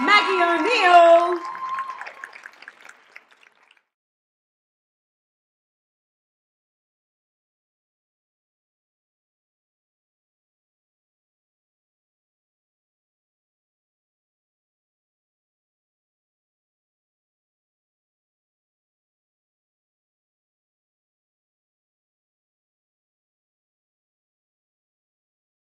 Maggie O'Neill.